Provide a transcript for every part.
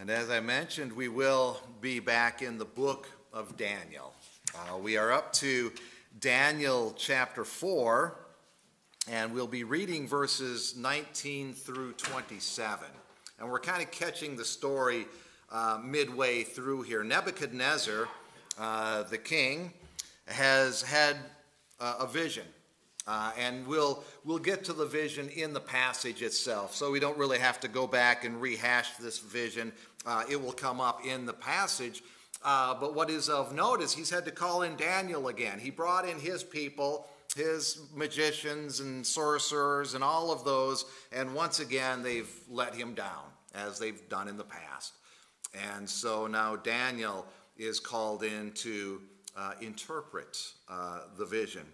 And as I mentioned, we will be back in the book of Daniel. Uh, we are up to Daniel chapter 4, and we'll be reading verses 19 through 27. And we're kind of catching the story uh, midway through here. Nebuchadnezzar, uh, the king, has had uh, a vision. Uh, and we'll, we'll get to the vision in the passage itself, so we don't really have to go back and rehash this vision. Uh, it will come up in the passage. Uh, but what is of note is he's had to call in Daniel again. He brought in his people, his magicians and sorcerers, and all of those, and once again they've let him down, as they've done in the past. And so now Daniel is called in to uh, interpret uh, the vision.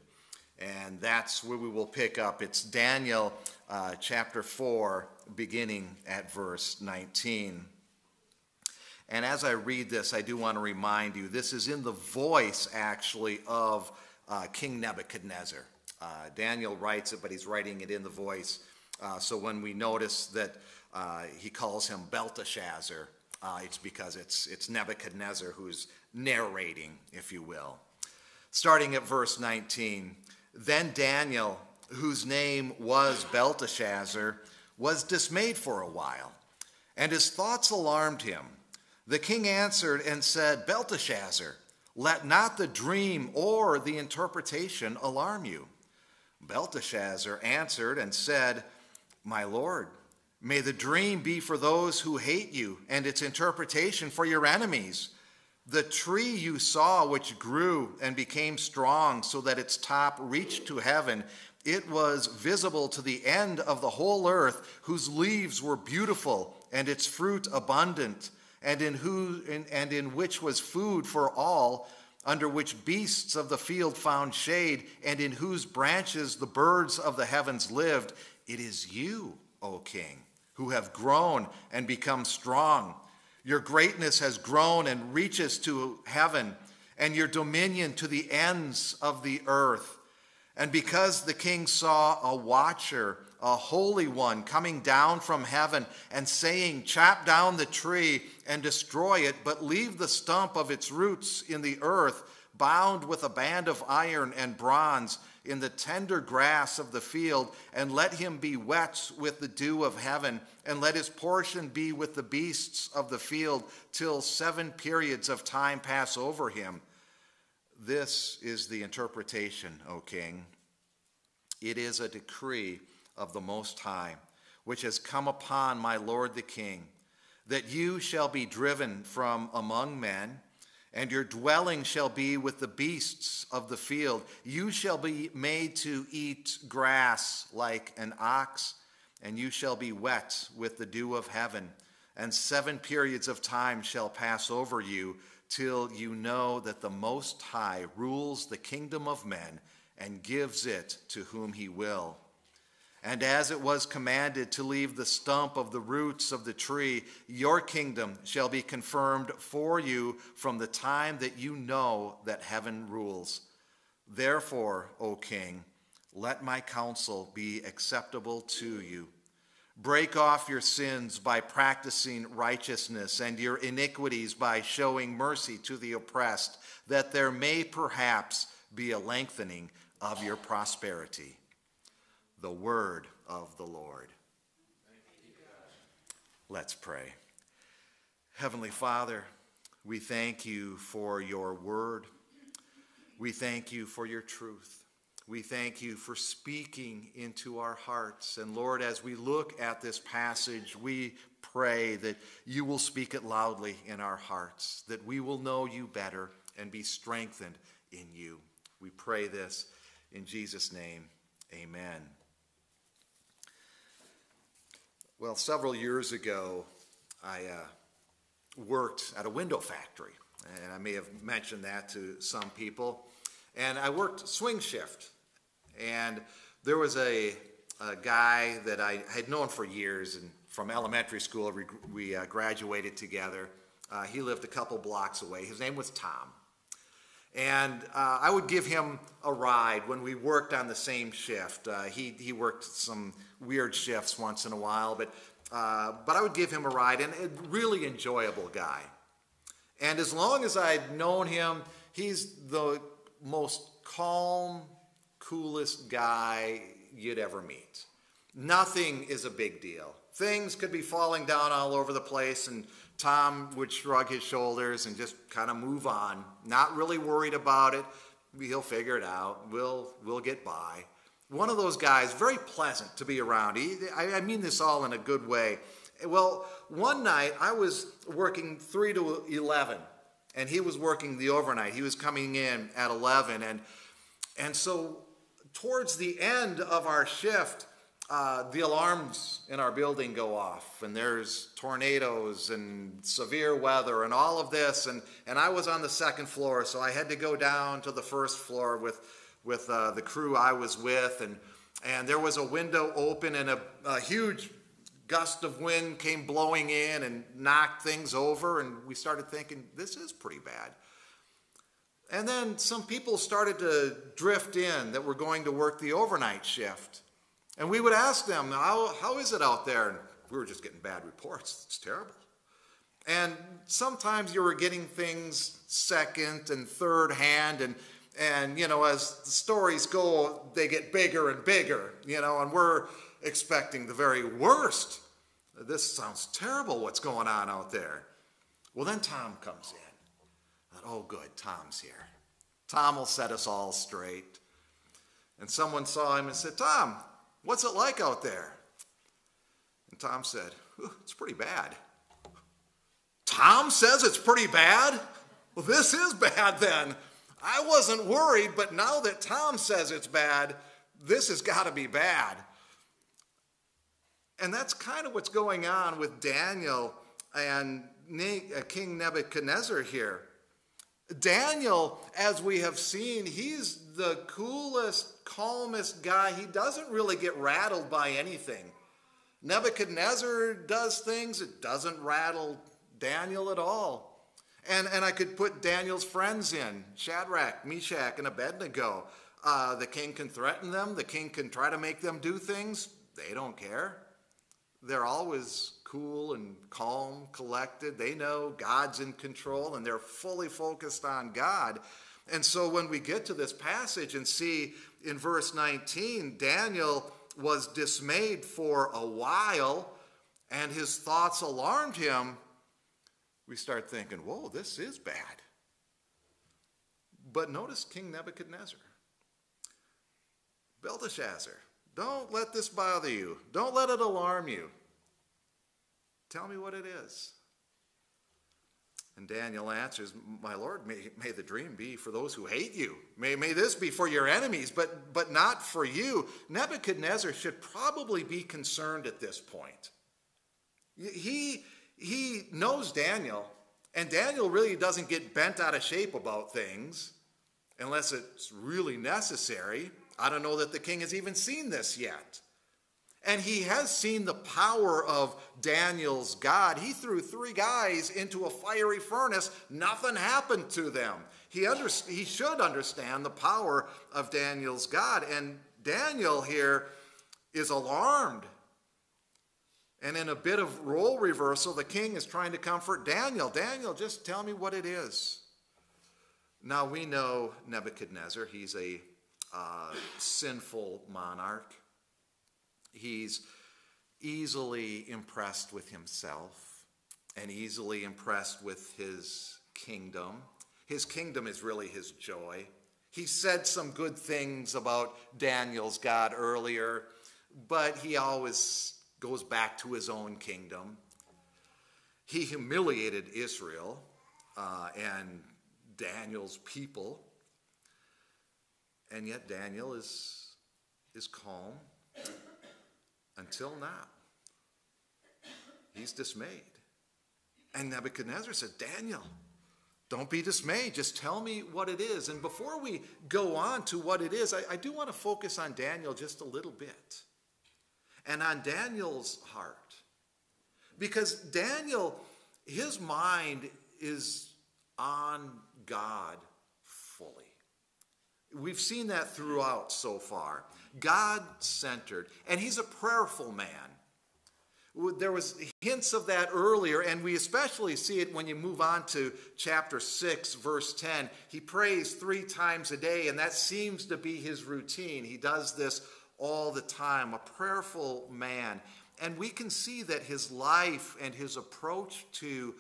And that's where we will pick up. It's Daniel uh, chapter 4, beginning at verse 19. And as I read this, I do want to remind you this is in the voice, actually, of uh, King Nebuchadnezzar. Uh, Daniel writes it, but he's writing it in the voice. Uh, so when we notice that uh, he calls him Belteshazzar, uh, it's because it's, it's Nebuchadnezzar who's narrating, if you will. Starting at verse 19. Then Daniel, whose name was Belteshazzar, was dismayed for a while, and his thoughts alarmed him. The king answered and said, Belteshazzar, let not the dream or the interpretation alarm you. Belteshazzar answered and said, My lord, may the dream be for those who hate you, and its interpretation for your enemies. The tree you saw, which grew and became strong so that its top reached to heaven, it was visible to the end of the whole earth, whose leaves were beautiful and its fruit abundant, and in, who, in, and in which was food for all, under which beasts of the field found shade, and in whose branches the birds of the heavens lived. It is you, O king, who have grown and become strong your greatness has grown and reaches to heaven, and your dominion to the ends of the earth. And because the king saw a watcher, a holy one, coming down from heaven and saying, Chop down the tree and destroy it, but leave the stump of its roots in the earth, bound with a band of iron and bronze in the tender grass of the field, and let him be wet with the dew of heaven, and let his portion be with the beasts of the field, till seven periods of time pass over him. This is the interpretation, O king. It is a decree of the Most High, which has come upon my lord the king, that you shall be driven from among men and your dwelling shall be with the beasts of the field. You shall be made to eat grass like an ox, and you shall be wet with the dew of heaven. And seven periods of time shall pass over you till you know that the Most High rules the kingdom of men and gives it to whom he will. And as it was commanded to leave the stump of the roots of the tree, your kingdom shall be confirmed for you from the time that you know that heaven rules. Therefore, O king, let my counsel be acceptable to you. Break off your sins by practicing righteousness and your iniquities by showing mercy to the oppressed, that there may perhaps be a lengthening of your prosperity the word of the Lord. Let's pray. Heavenly Father, we thank you for your word. We thank you for your truth. We thank you for speaking into our hearts. And Lord, as we look at this passage, we pray that you will speak it loudly in our hearts, that we will know you better and be strengthened in you. We pray this in Jesus' name. Amen. Well, several years ago, I uh, worked at a window factory, and I may have mentioned that to some people. And I worked swing shift, and there was a, a guy that I had known for years, and from elementary school, we, we uh, graduated together. Uh, he lived a couple blocks away. His name was Tom. And uh, I would give him a ride when we worked on the same shift. Uh, he, he worked some weird shifts once in a while, but uh, but I would give him a ride, and a really enjoyable guy. And as long as I'd known him, he's the most calm, coolest guy you'd ever meet. Nothing is a big deal. Things could be falling down all over the place, and Tom would shrug his shoulders and just kind of move on, not really worried about it. He'll figure it out. We'll, we'll get by. One of those guys, very pleasant to be around. He, I, I mean this all in a good way. Well, one night I was working 3 to 11, and he was working the overnight. He was coming in at 11, and, and so towards the end of our shift, uh, the alarms in our building go off, and there's tornadoes and severe weather and all of this. And, and I was on the second floor, so I had to go down to the first floor with, with uh, the crew I was with. And, and there was a window open, and a, a huge gust of wind came blowing in and knocked things over. And we started thinking, this is pretty bad. And then some people started to drift in that were going to work the overnight shift. And we would ask them, how, how is it out there? And we were just getting bad reports. It's terrible. And sometimes you were getting things second and third hand, and, and you know, as the stories go, they get bigger and bigger, you know, and we're expecting the very worst. This sounds terrible, what's going on out there. Well, then Tom comes in. Oh, good, Tom's here. Tom will set us all straight. And someone saw him and said, Tom, What's it like out there? And Tom said, It's pretty bad. Tom says it's pretty bad? Well, this is bad then. I wasn't worried, but now that Tom says it's bad, this has got to be bad. And that's kind of what's going on with Daniel and uh, King Nebuchadnezzar here. Daniel, as we have seen, he's the coolest, calmest guy. He doesn't really get rattled by anything. Nebuchadnezzar does things, it doesn't rattle Daniel at all. And, and I could put Daniel's friends in Shadrach, Meshach, and Abednego. Uh, the king can threaten them, the king can try to make them do things. They don't care. They're always cool and calm, collected. They know God's in control and they're fully focused on God. And so when we get to this passage and see in verse 19, Daniel was dismayed for a while and his thoughts alarmed him, we start thinking, whoa, this is bad. But notice King Nebuchadnezzar. Belteshazzar, don't let this bother you. Don't let it alarm you. Tell me what it is. And Daniel answers, My Lord, may, may the dream be for those who hate you. May, may this be for your enemies, but, but not for you. Nebuchadnezzar should probably be concerned at this point. He, he knows Daniel, and Daniel really doesn't get bent out of shape about things unless it's really necessary. I don't know that the king has even seen this yet. And he has seen the power of Daniel's God. He threw three guys into a fiery furnace, nothing happened to them. He, under, he should understand the power of Daniel's God. And Daniel here is alarmed. And in a bit of role reversal, the king is trying to comfort Daniel. Daniel, just tell me what it is. Now we know Nebuchadnezzar, he's a uh, sinful monarch. He's easily impressed with himself and easily impressed with his kingdom. His kingdom is really his joy. He said some good things about Daniel's God earlier, but he always goes back to his own kingdom. He humiliated Israel uh, and Daniel's people, and yet Daniel is, is calm until now. He's dismayed. And Nebuchadnezzar said, Daniel, don't be dismayed. Just tell me what it is. And before we go on to what it is, I, I do want to focus on Daniel just a little bit and on Daniel's heart. Because Daniel, his mind is on God fully. We've seen that throughout so far. God centered. And he's a prayerful man. There was hints of that earlier, and we especially see it when you move on to chapter 6, verse 10. He prays three times a day, and that seems to be his routine. He does this all the time, a prayerful man. And we can see that his life and his approach to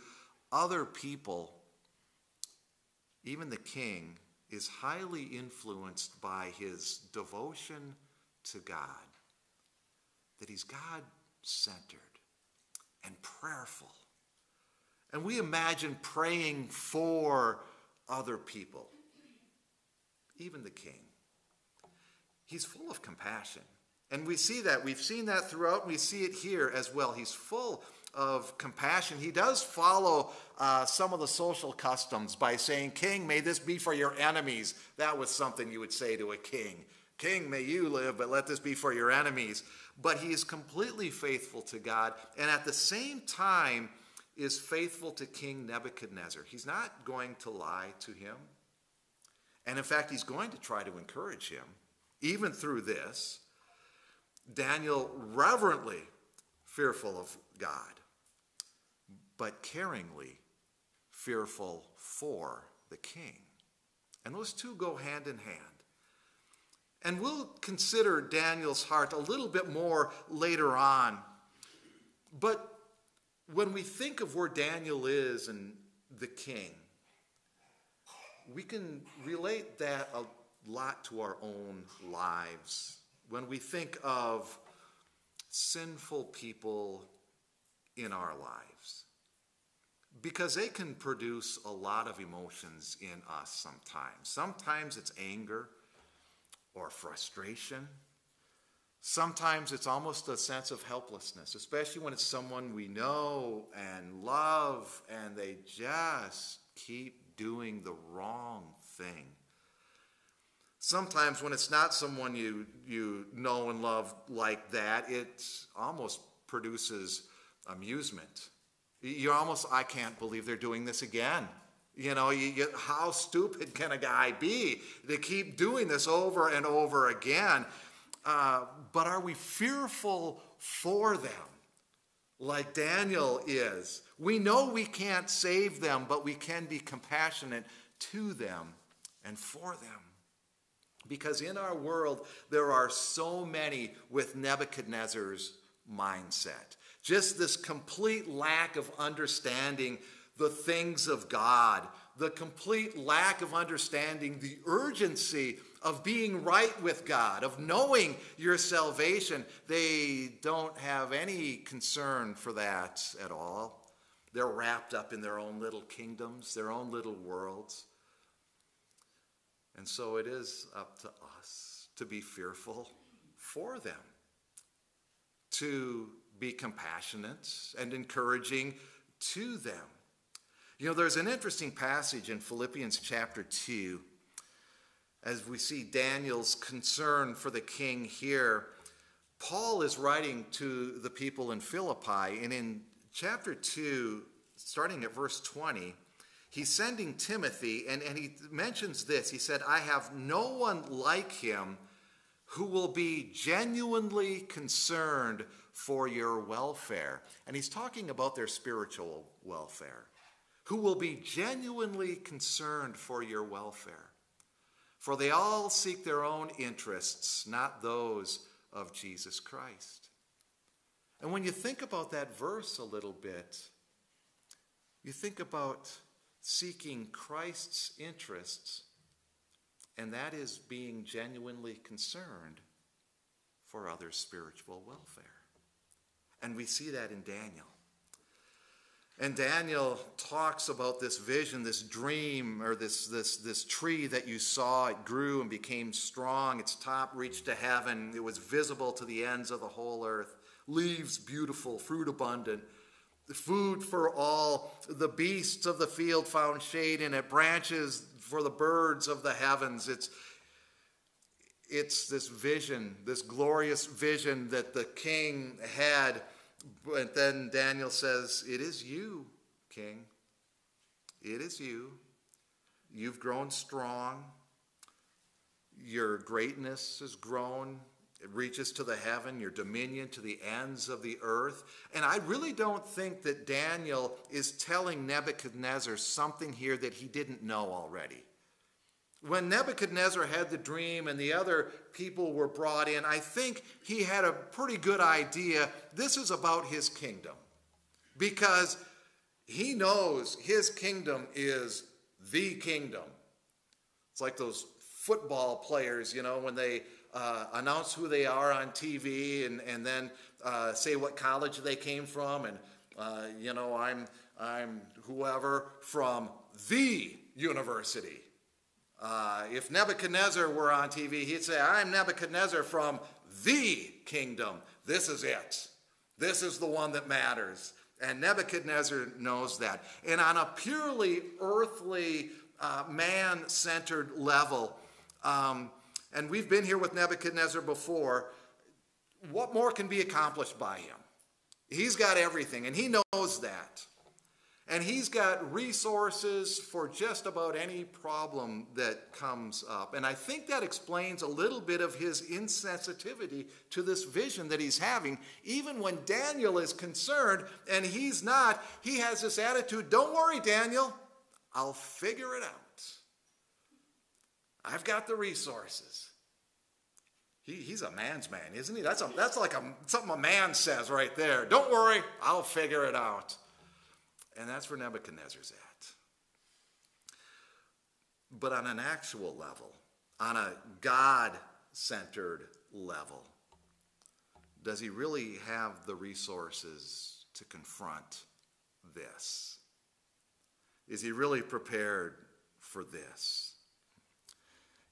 other people, even the king, is highly influenced by his devotion to God. That he's God centered and prayerful. And we imagine praying for other people, even the king. He's full of compassion. And we see that. We've seen that throughout, we see it here as well. He's full of compassion. He does follow uh, some of the social customs by saying, King, may this be for your enemies. That was something you would say to a king. King, may you live, but let this be for your enemies. But he is completely faithful to God, and at the same time is faithful to King Nebuchadnezzar. He's not going to lie to him. And in fact, he's going to try to encourage him, even through this. Daniel reverently fearful of God, but caringly fearful for the king. And those two go hand in hand. And we'll consider Daniel's heart a little bit more later on. But when we think of where Daniel is and the king, we can relate that lot to our own lives. When we think of sinful people in our lives, because they can produce a lot of emotions in us sometimes. Sometimes it's anger or frustration. Sometimes it's almost a sense of helplessness, especially when it's someone we know and love and they just keep doing the wrong thing. Sometimes when it's not someone you, you know and love like that, it almost produces amusement. You're almost, I can't believe they're doing this again. You know, you, you, how stupid can a guy be to keep doing this over and over again? Uh, but are we fearful for them like Daniel is? We know we can't save them, but we can be compassionate to them and for them. Because in our world, there are so many with Nebuchadnezzar's mindset. Just this complete lack of understanding the things of God, the complete lack of understanding the urgency of being right with God, of knowing your salvation. They don't have any concern for that at all. They're wrapped up in their own little kingdoms, their own little worlds. And so it is up to us to be fearful for them, to be compassionate and encouraging to them. You know, there's an interesting passage in Philippians chapter 2 as we see Daniel's concern for the king here. Paul is writing to the people in Philippi, and in chapter 2, starting at verse 20, he's sending Timothy, and, and he mentions this. He said, I have no one like him who will be genuinely concerned for your welfare. And he's talking about their spiritual welfare who will be genuinely concerned for your welfare. For they all seek their own interests, not those of Jesus Christ. And when you think about that verse a little bit, you think about seeking Christ's interests, and that is being genuinely concerned for others' spiritual welfare. And we see that in Daniel. And Daniel talks about this vision, this dream, or this, this, this tree that you saw. It grew and became strong. Its top reached to heaven. It was visible to the ends of the whole earth. Leaves beautiful, fruit abundant, food for all. The beasts of the field found shade in it, branches for the birds of the heavens. It's, it's this vision, this glorious vision that the king had but then Daniel says, It is you, king. It is you. You've grown strong. Your greatness has grown It reaches to the heaven, your dominion to the ends of the earth. And I really don't think that Daniel is telling Nebuchadnezzar something here that he didn't know already. When Nebuchadnezzar had the dream and the other people were brought in, I think he had a pretty good idea this is about his kingdom. Because he knows his kingdom is the kingdom. It's like those football players, you know, when they uh, announce who they are on TV and, and then uh, say what college they came from. And, uh, you know, I'm, I'm whoever from the university. Uh, if Nebuchadnezzar were on TV, he'd say, I'm Nebuchadnezzar from the kingdom. This is it. This is the one that matters. And Nebuchadnezzar knows that. And on a purely earthly, uh, man centered level, um, and we've been here with Nebuchadnezzar before, what more can be accomplished by him? He's got everything, and he knows that. And he's got resources for just about any problem that comes up. And I think that explains a little bit of his insensitivity to this vision that he's having. Even when Daniel is concerned and he's not, he has this attitude don't worry, Daniel, I'll figure it out. I've got the resources. He, he's a man's man, isn't he? That's, a, that's like a, something a man says right there. Don't worry, I'll figure it out. And that's where Nebuchadnezzar's at. But on an actual level, on a God centered level, does he really have the resources to confront this? Is he really prepared for this?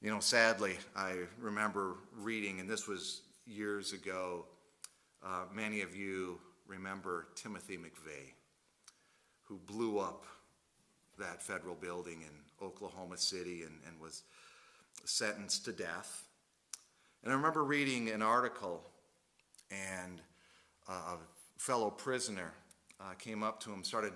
You know, sadly, I remember reading, and this was years ago, uh, many of you remember Timothy McVeigh, who blew up that federal building in Oklahoma City and, and was sentenced to death. And I remember reading an article, and a fellow prisoner uh, came up to him, started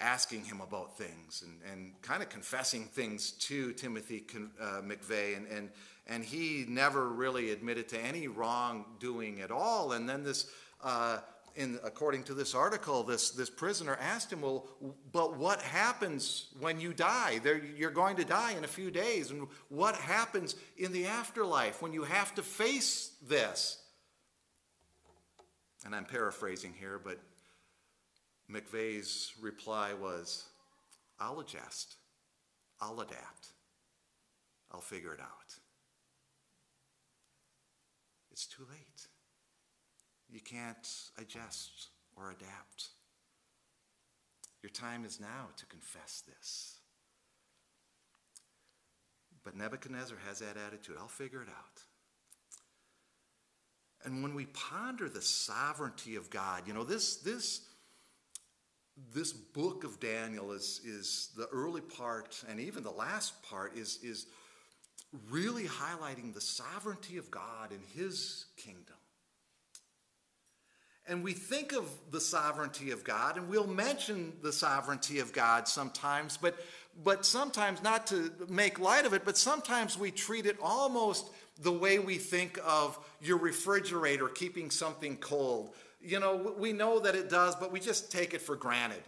asking him about things and, and kind of confessing things to Timothy uh, McVeigh. And, and, and he never really admitted to any wrongdoing at all. And then this, uh, in, according to this article, this, this prisoner asked him, well, but what happens when you die? There, you're going to die in a few days. And what happens in the afterlife when you have to face this? And I'm paraphrasing here, but McVeigh's reply was, I'll adjust, I'll adapt, I'll figure it out. It's too late. You can't adjust or adapt. Your time is now to confess this. But Nebuchadnezzar has that attitude I'll figure it out. And when we ponder the sovereignty of God, you know, this, this this book of Daniel is, is the early part and even the last part is, is really highlighting the sovereignty of God and his kingdom. And we think of the sovereignty of God, and we'll mention the sovereignty of God sometimes, but, but sometimes not to make light of it, but sometimes we treat it almost the way we think of your refrigerator keeping something cold you know, we know that it does, but we just take it for granted.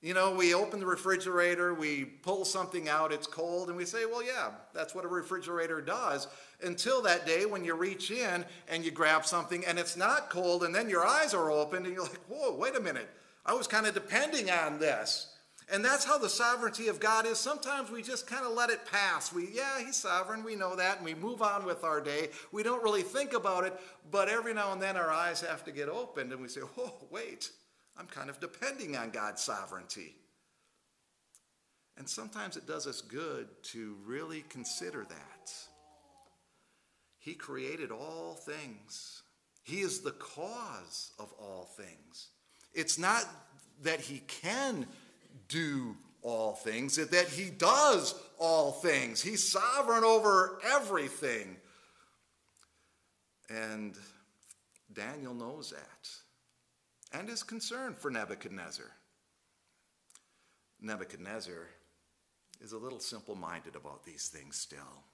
You know, we open the refrigerator, we pull something out, it's cold, and we say, well, yeah, that's what a refrigerator does. Until that day when you reach in and you grab something and it's not cold, and then your eyes are open and you're like, whoa, wait a minute. I was kind of depending on this. And that's how the sovereignty of God is. Sometimes we just kind of let it pass. We, yeah, He's sovereign, we know that, and we move on with our day. We don't really think about it, but every now and then our eyes have to get opened and we say, oh, wait, I'm kind of depending on God's sovereignty. And sometimes it does us good to really consider that. He created all things, He is the cause of all things. It's not that He can do all things, that he does all things. He's sovereign over everything. And Daniel knows that and is concerned for Nebuchadnezzar. Nebuchadnezzar is a little simple minded about these things still.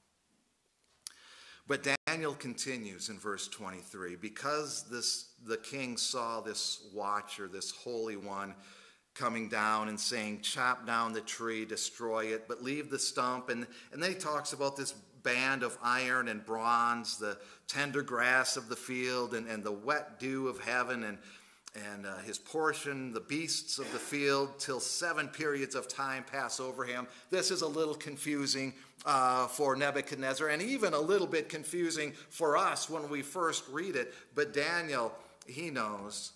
But Daniel continues in verse 23 because this the king saw this watcher, this holy one, coming down and saying, Chop down the tree, destroy it, but leave the stump. And, and then he talks about this band of iron and bronze, the tender grass of the field, and, and the wet dew of heaven, and, and uh, his portion, the beasts of the field, till seven periods of time pass over him. This is a little confusing uh, for Nebuchadnezzar, and even a little bit confusing for us when we first read it. But Daniel, he knows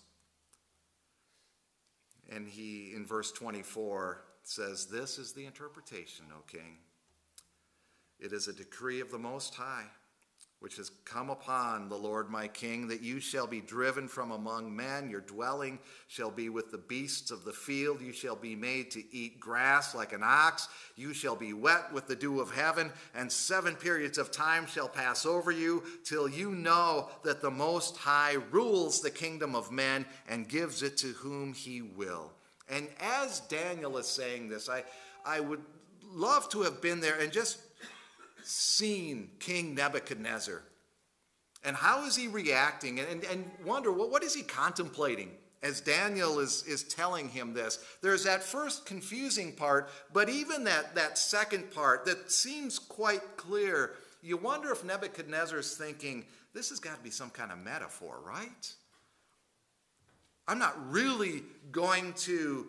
and he, in verse 24, says, This is the interpretation, O king. It is a decree of the Most High, which has come upon the Lord my king, that you shall be driven from among men. Your dwelling shall be with the beasts of the field. You shall be made to eat grass like an ox. You shall be wet with the dew of heaven, and seven periods of time shall pass over you till you know that the Most High rules the kingdom of men and gives it to whom he will. And as Daniel is saying this, I, I would love to have been there and just seen King Nebuchadnezzar. And how is he reacting? And, and wonder, well, what is he contemplating as Daniel is, is telling him this? There's that first confusing part, but even that, that second part that seems quite clear. You wonder if Nebuchadnezzar's thinking, this has got to be some kind of metaphor, right? I'm not really going to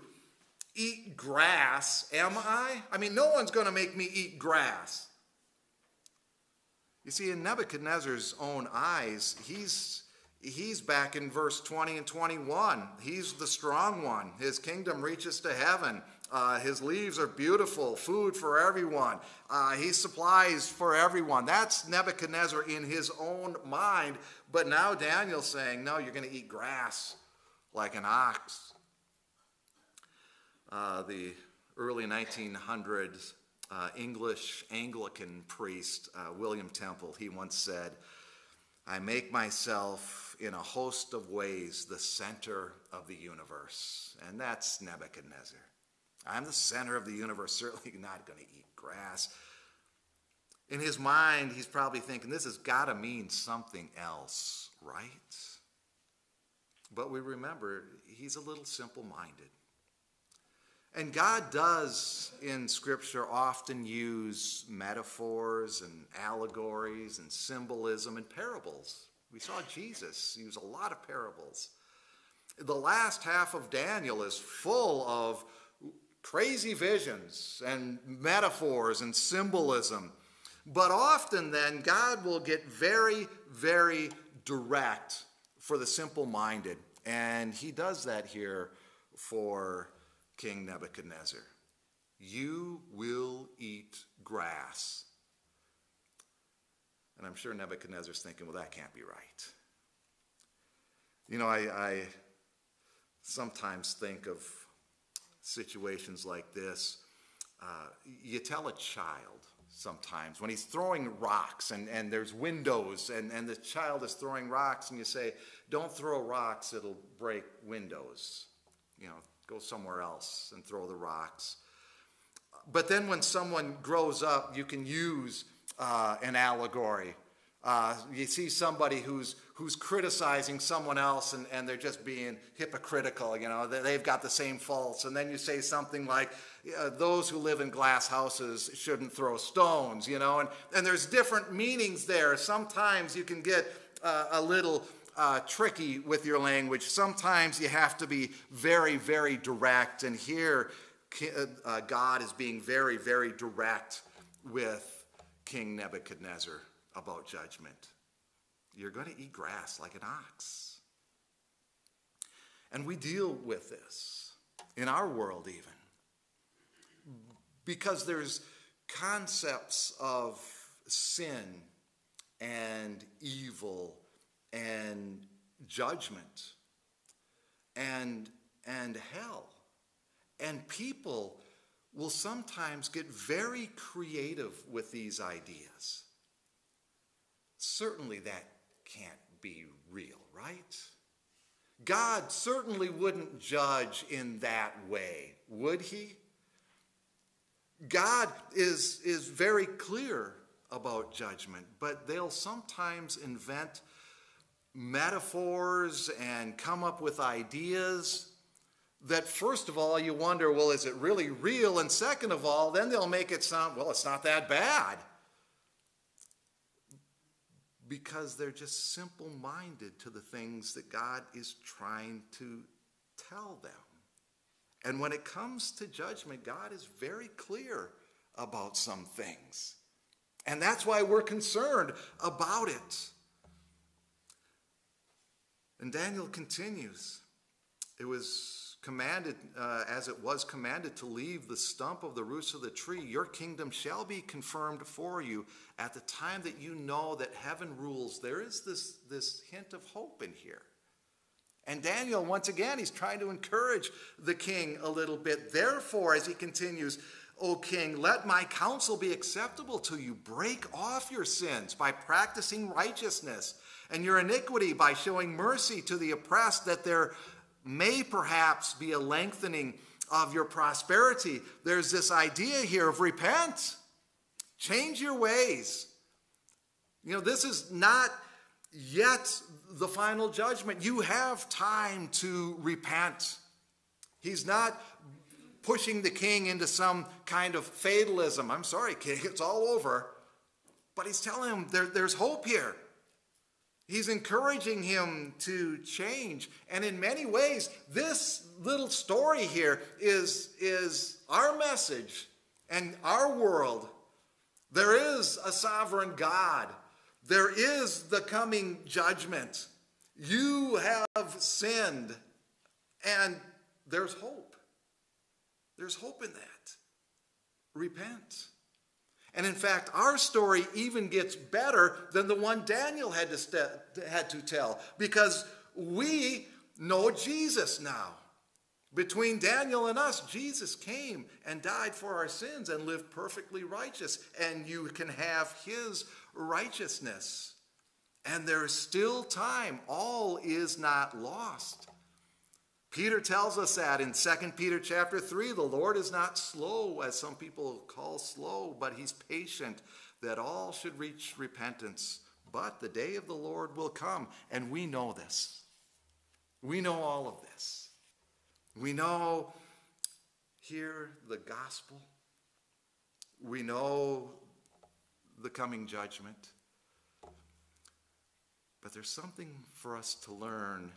eat grass, am I? I mean, no one's going to make me eat grass. You see, in Nebuchadnezzar's own eyes, he's, he's back in verse 20 and 21. He's the strong one. His kingdom reaches to heaven. Uh, his leaves are beautiful, food for everyone. Uh, he supplies for everyone. That's Nebuchadnezzar in his own mind. But now Daniel's saying, no, you're going to eat grass like an ox. Uh, the early 1900s uh, English Anglican priest, uh, William Temple, he once said, I make myself in a host of ways the center of the universe. And that's Nebuchadnezzar. I'm the center of the universe, certainly not going to eat grass. In his mind, he's probably thinking, this has got to mean something else, right? But we remember, he's a little simple minded. And God does in Scripture often use metaphors and allegories and symbolism and parables. We saw Jesus use a lot of parables. The last half of Daniel is full of crazy visions and metaphors and symbolism. But often, then, God will get very, very direct for the simple minded. And He does that here for King Nebuchadnezzar. You will eat grass. And I'm sure Nebuchadnezzar's thinking, well, that can't be right. You know, I, I sometimes think of situations like this. Uh, you tell a child sometimes when he's throwing rocks and, and there's windows and, and the child is throwing rocks and you say, don't throw rocks, it'll break windows. You know, go somewhere else and throw the rocks. But then when someone grows up, you can use uh, an allegory. Uh, you see somebody who's, who's criticizing someone else and, and they're just being hypocritical, you know, they've got the same faults. And then you say something like, those who live in glass houses shouldn't throw stones, you know, and, and there's different meanings there. Sometimes you can get uh, a little uh, tricky with your language. Sometimes you have to be very, very direct. And here, uh, God is being very, very direct with King Nebuchadnezzar about judgment. You're going to eat grass like an ox. And we deal with this in our world, even. Because there's concepts of sin and evil and judgment and, and hell. And people will sometimes get very creative with these ideas. Certainly, that can't be real, right? God certainly wouldn't judge in that way, would he? God is, is very clear about judgment, but they'll sometimes invent metaphors and come up with ideas that, first of all, you wonder, well, is it really real? And second of all, then they'll make it sound, well, it's not that bad. Because they're just simple minded to the things that God is trying to tell them. And when it comes to judgment, God is very clear about some things. And that's why we're concerned about it. And Daniel continues. It was commanded, uh, as it was commanded, to leave the stump of the roots of the tree. Your kingdom shall be confirmed for you at the time that you know that heaven rules. There is this, this hint of hope in here. And Daniel, once again, he's trying to encourage the king a little bit. Therefore, as he continues, O king, let my counsel be acceptable to you. Break off your sins by practicing righteousness and your iniquity by showing mercy to the oppressed, that there may perhaps be a lengthening of your prosperity. There's this idea here of repent, change your ways. You know, this is not yet the final judgment. You have time to repent. He's not pushing the king into some kind of fatalism. I'm sorry, king, it's all over. But he's telling him there, there's hope here. He's encouraging him to change. And in many ways, this little story here is, is our message and our world. There is a sovereign God, there is the coming judgment. You have sinned, and there's hope. There's hope in that. Repent. And in fact, our story even gets better than the one Daniel had to, st- had to tell because we know Jesus now. Between Daniel and us, Jesus came and died for our sins and lived perfectly righteous, and you can have his righteousness. And there is still time. All is not lost. Peter tells us that in 2 Peter chapter 3, the Lord is not slow, as some people call slow, but he's patient, that all should reach repentance. But the day of the Lord will come, and we know this. We know all of this. We know here the gospel. We know the coming judgment. But there's something for us to learn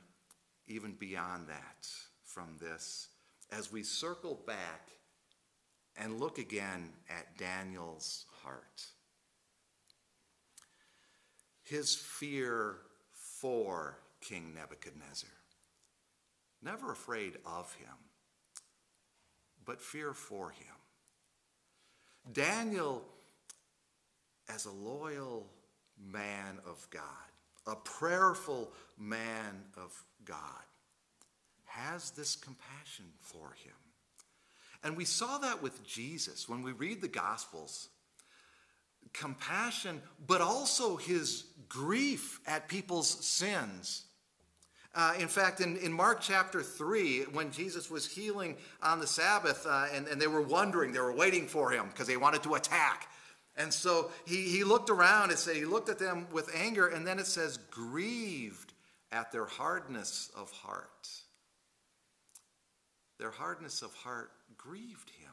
even beyond that from this as we circle back and look again at Daniel's heart. His fear for King Nebuchadnezzar. Never afraid of him, but fear for him. Daniel, as a loyal man of God, a prayerful man of God, has this compassion for him. And we saw that with Jesus when we read the Gospels. Compassion, but also his grief at people's sins. Uh, in fact, in, in Mark chapter 3, when Jesus was healing on the Sabbath, uh, and, and they were wondering, they were waiting for him because they wanted to attack. And so he, he looked around and said, he looked at them with anger, and then it says, grieved at their hardness of heart. Their hardness of heart grieved him.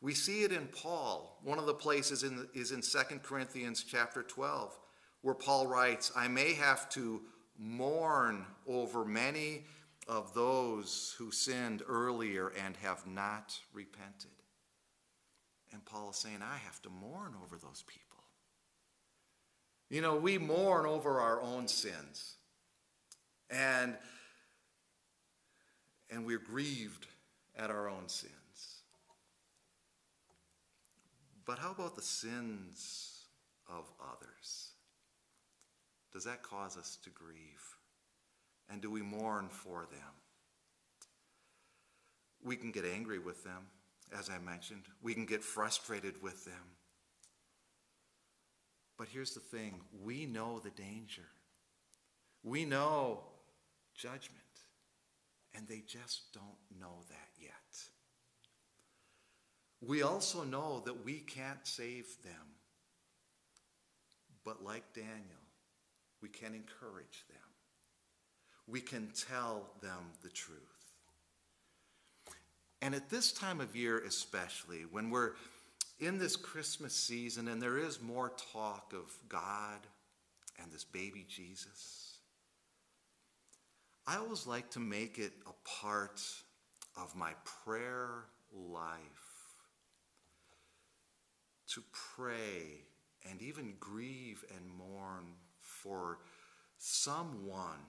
We see it in Paul. One of the places in is in 2 Corinthians chapter 12, where Paul writes, I may have to mourn over many of those who sinned earlier and have not repented. And Paul is saying, I have to mourn over those people. You know, we mourn over our own sins. And, and we're grieved at our own sins. But how about the sins of others? Does that cause us to grieve? And do we mourn for them? We can get angry with them as I mentioned. We can get frustrated with them. But here's the thing we know the danger, we know judgment, and they just don't know that yet. We also know that we can't save them. But like Daniel, we can encourage them. We can tell them the truth. And at this time of year, especially, when we're in this Christmas season and there is more talk of God and this baby Jesus, I always like to make it a part of my prayer life to pray and even grieve and mourn for someone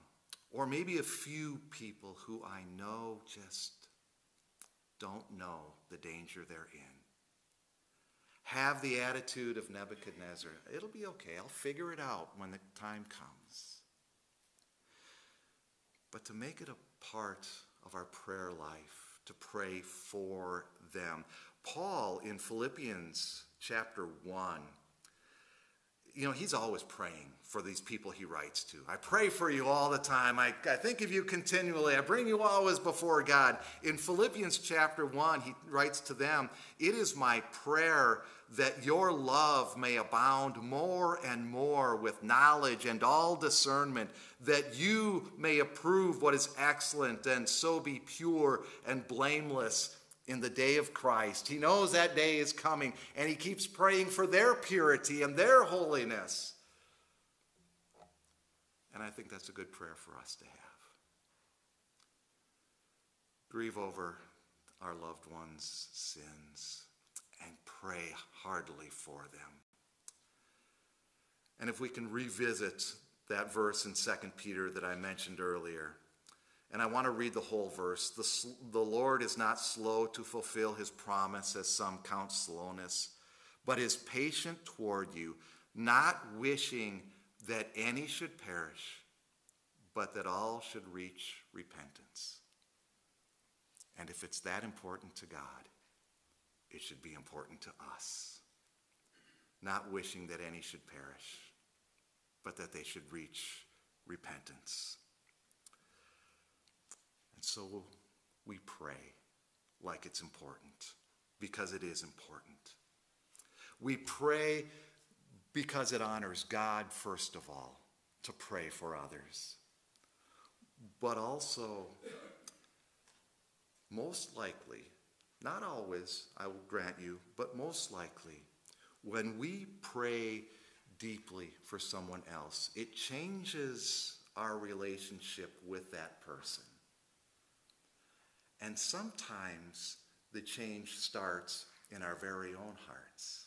or maybe a few people who I know just don't know the danger they're in. Have the attitude of Nebuchadnezzar. It'll be okay. I'll figure it out when the time comes. But to make it a part of our prayer life, to pray for them. Paul in Philippians chapter 1 you know, he's always praying for these people he writes to. I pray for you all the time. I, I think of you continually. I bring you always before God. In Philippians chapter 1, he writes to them, It is my prayer that your love may abound more and more with knowledge and all discernment, that you may approve what is excellent and so be pure and blameless in the day of Christ. He knows that day is coming, and he keeps praying for their purity and their holiness. And I think that's a good prayer for us to have. Grieve over our loved ones' sins and pray heartily for them. And if we can revisit that verse in 2 Peter that I mentioned earlier, and I want to read the whole verse. The, the Lord is not slow to fulfill his promise, as some count slowness, but is patient toward you, not wishing that any should perish, but that all should reach repentance. And if it's that important to God, it should be important to us. Not wishing that any should perish, but that they should reach repentance. So we pray like it's important because it is important. We pray because it honors God, first of all, to pray for others. But also, most likely, not always, I will grant you, but most likely, when we pray deeply for someone else, it changes our relationship with that person. And sometimes the change starts in our very own hearts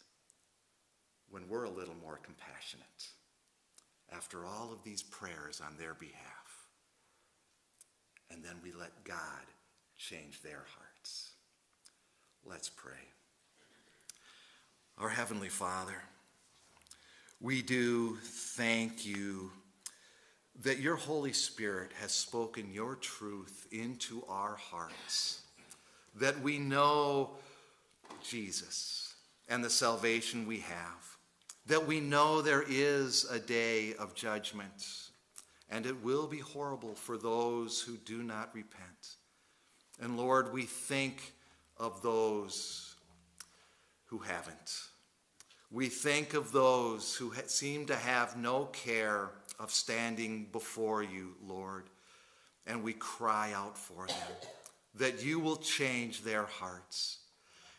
when we're a little more compassionate after all of these prayers on their behalf. And then we let God change their hearts. Let's pray. Our Heavenly Father, we do thank you that your Holy Spirit has spoken your truth into our hearts, that we know Jesus and the salvation we have, that we know there is a day of judgment, and it will be horrible for those who do not repent. And Lord, we think of those who haven't. We think of those who seem to have no care of standing before you, Lord, and we cry out for them that you will change their hearts.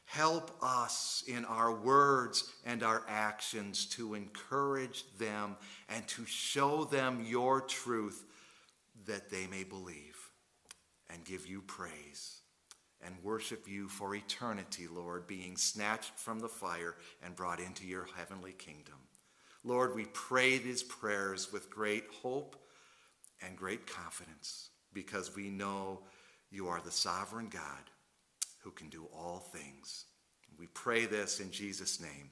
Help us in our words and our actions to encourage them and to show them your truth that they may believe and give you praise and worship you for eternity, Lord, being snatched from the fire and brought into your heavenly kingdom. Lord, we pray these prayers with great hope and great confidence because we know you are the sovereign God who can do all things. We pray this in Jesus' name.